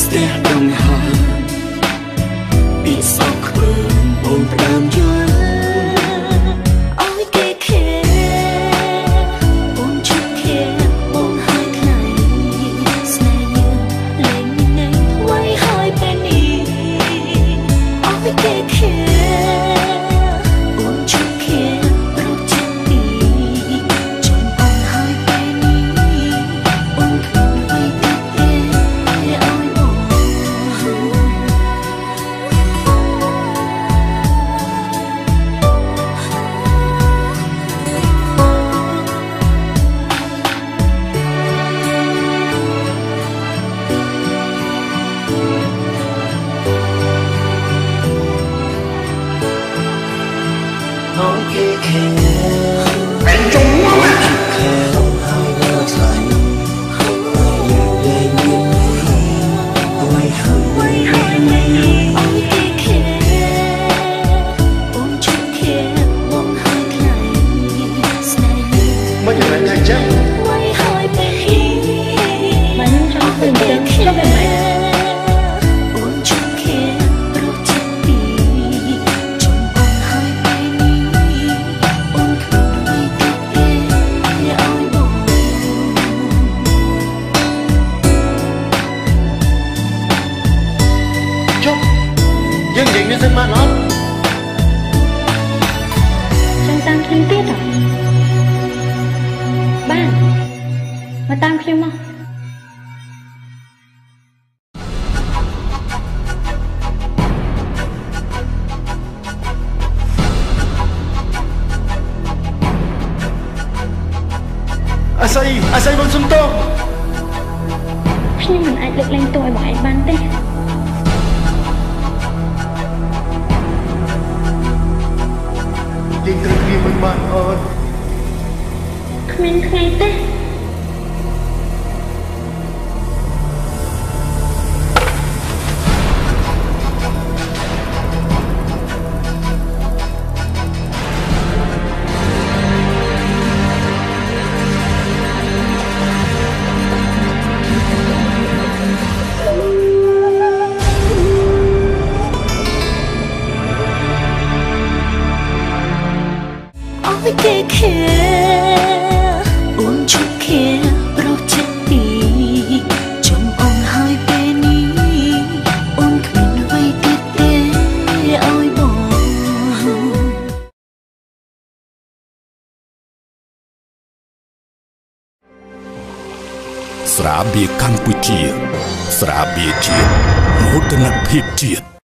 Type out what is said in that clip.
ស្ទះដង្ហើមពីសោក Jason Manon Chẳng tăng thêm tiết à Bạn Mà tăng thêm không? អាស័យអាស័យបងសុំទោសខ្ញុំមិនអាចលើកលែងទោសឲ្យបងឯងបានទេ យើងត្រូវគ្នាមិនបានអត់គ្មានថ្ងៃទេ we take care អូនជប់ care ប្រចិត្តទីចំអូនហើយពេលនេះអូនគ្មានអ្វីទៀតទេឲ្យបងស្រាបៀរកម្ពុជា ស្រាបៀរជាតិមោទនភាពជាតិ